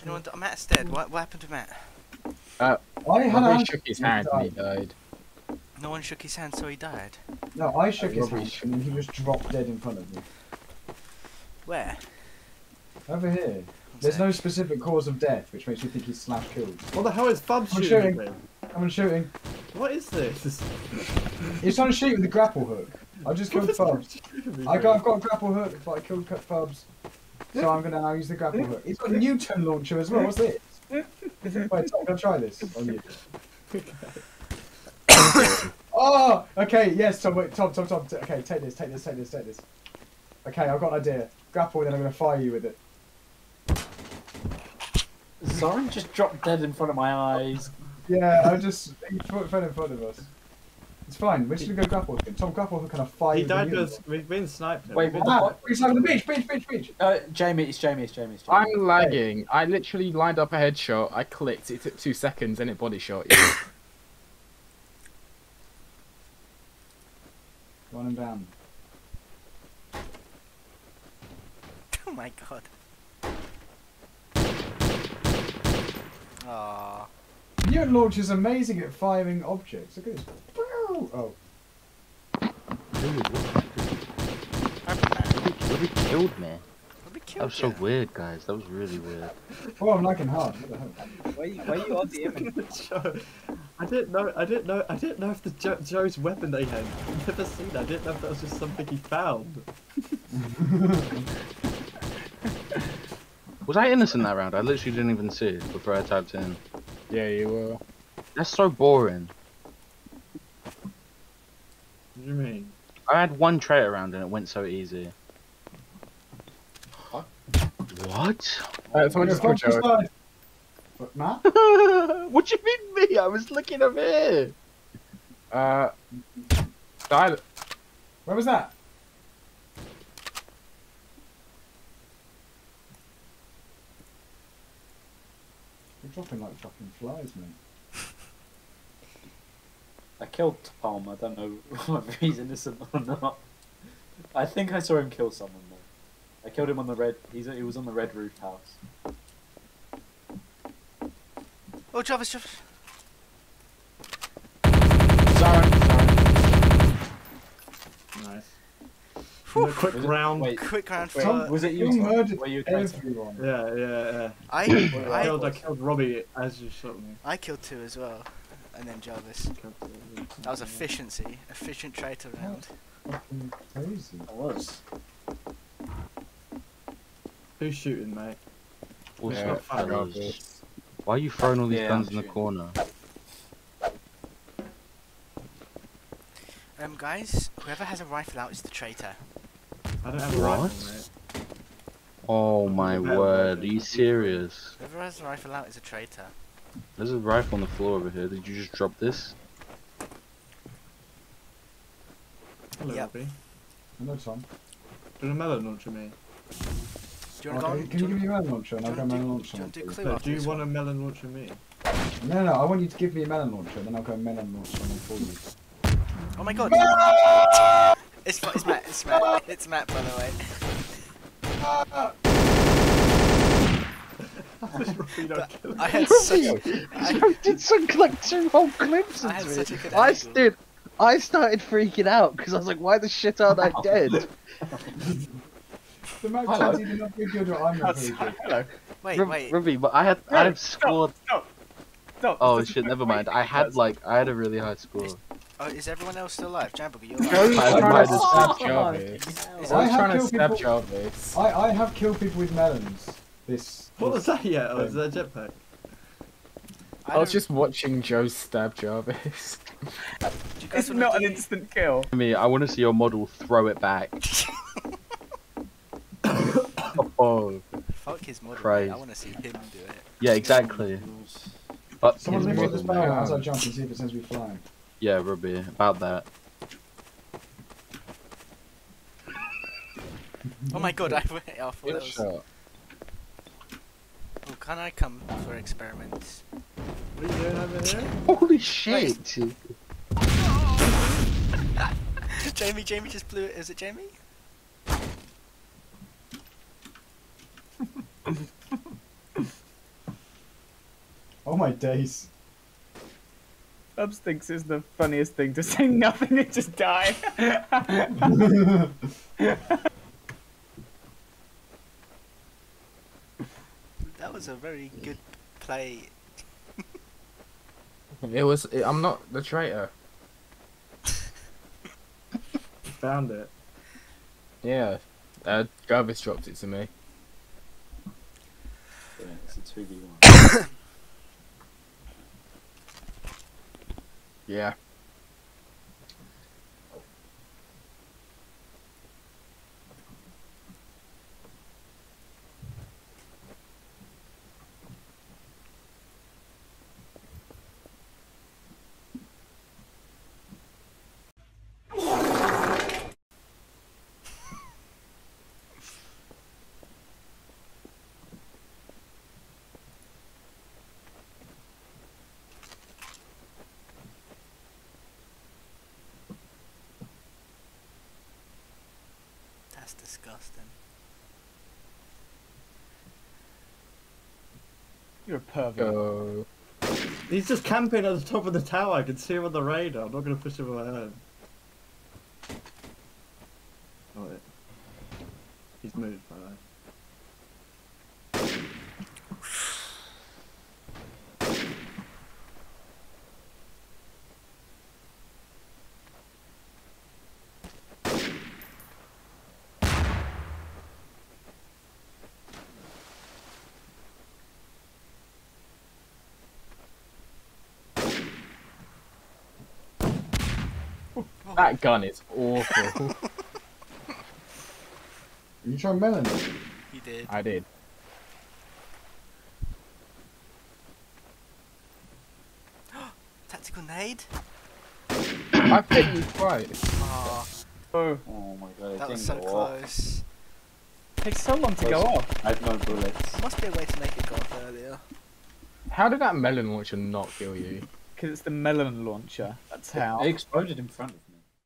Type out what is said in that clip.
You know what? Matt's dead. What, what happened to Matt? Uh, I had shook his hand and he died. No one shook his hand, so he died. No, I shook his hand shook- and he was dropped dead in front of me. Where? Over here. One There's sec. no specific cause of death, which makes me think he's slash killed. What the hell is Fub I'm shooting? shooting. at me? I'm shooting. What is this? He's trying to shoot with a grapple hook. I just killed Fubs. I got, I've got a grapple hook, but I killed Cut Fubs. So I'm gonna now use the grapple hook. He's got a Newton launcher as well. What's this? Wait, Tom, can I try this on you? oh, okay, yes, Tom, wait, Tom, Tom, Tom, okay, take this, take this, take this, take this. Okay, I've got an idea. Grapple, then I'm gonna fire you with it. Zoran just dropped dead in front of my eyes. Yeah, I just, he fell fell in front of us. It's fine, we're just gonna go grapple hook him. Tom, grapple hook and I fire He you with the died because we've been sniped. him. Wait, We've what Ah, fuck? he's like on the beach, beach, beach, beach. Uh, Jamie, it's Jamie, it's Jamie, it's Jamie. I'm lagging. I literally lined up a headshot. I clicked. It took two seconds and it body shot you. Run him down. Oh my god. Aww. Newton launcher is amazing at firing objects. Look at this. Oh. Ruby killed me. What we That was so you? weird, guys. That was really weird. Oh, I'm lagging hard. What the hell? Why, are you on the image? I didn't know. I didn't know. I didn't know if the jo- Joe's weapon they had. I've never seen. that. I didn't know if that was just something he found. Was I innocent that round? I literally didn't even see it before I typed in. yeah, you were. That's so boring. What do you mean? I had one trait around and it went so easy. What? What? Uh, someone just killed phone just Joe. died. What, Matt? what do you mean me? I was looking up here. Uh, died. Where was that? You're dropping like fucking flies, mate. I killed Tom. I don't know whether he's innocent or not. I think I saw him kill someone though. I killed him on the red. He's he was on the red roof house. Oh, Jarvis, Jarvis. Sorry, sorry. Nice. Whew. Quick Was it- round. Wait, Quick round wait, for. was it you? You murdered Were you everyone. Yeah, yeah, yeah. I, I I, killed, I killed Robbie as you shot me. I killed two as well. And then Jarvis. That was efficiency. Efficient traitor round. Fucking crazy. I was. Who's shooting, mate? Also, Yeah, not fun. why are you throwing all these Yeah, guns in the corner? Um, guys, whoever has a rifle out is the traitor. I don't have a rifle, mate. Oh my word, are you serious? Whoever has a rifle out is a traitor. There's a rifle on the floor over here. Did you just drop this? Hello, Yep. Robbie. Hello, Tom. Do you want a melon launcher me? Do you want Okay, can you give me a melon launcher and I'll go melon launcher? do you wanna do on clue No, after do you this want a melon launcher me? No, no, I want you to give me a melon launcher, and then I'll go melon launcher on for you. Oh my god! it's, it's Matt, it's Matt, it's Matt by the way. Robbie, don't kill I had such, I, did some like two whole clips I had such a good I angle. stood. I started freaking out because I was like, "Why the shit aren't I dead?" The Mac Hello. chat's either not very good or I'm not very good. Hello. Wait, Rub- wait. Ruby, but I had I had scored. Stop. Stop. Oh shit, never mind. I had like I had a really high score. Oh, is everyone else still alive? Jambuga, you're Joe's alive. I trying to might stab have- Jarvis. I Joe's trying to killed stab Jarvis. I, I have killed people with melons. This. What was that yet? Oh, is that a jetpack? I I was just watching Joe stab Jarvis. do you guys It's not an instant kill. Me, I want to see your model throw it back. Oh, oh, Fuck his model. Christ. mate. I want to see him do it. yeah, exactly. But Someone his lift up this man. barrel as I jump and see if it sends me flying. Yeah, Ruby, about that. Oh my god, I went off. What Good else? shot. Oh, can I come for experiments? What are you doing over here? Holy shit! Jamie, Jamie just blew it. Is it Jamie? Oh my days. Bubs thinks it's the funniest thing to say nothing and just die. That was a very good play. It was. It, I'm not the traitor. Found it. Yeah. Uh, Jarvis dropped it to me. Yeah, it's a two v one. Yeah. That's disgusting. You're a pervert. Go. He's just camping at the top of the tower. I can see him on the radar. I'm not gonna push him with my hand. Oh, wait. He's moved, by the way. That gun is awful. you trying melon? You did. I did. Tactical nade? I think you twice. Oh, Oh, Oh my god, it that was didn't so go off. close. takes so long to go off. I had no bullets. Must be a way to make it go off earlier. How did that melon launcher not kill you? Because it's the melon launcher. That's how. It exploded in front of me.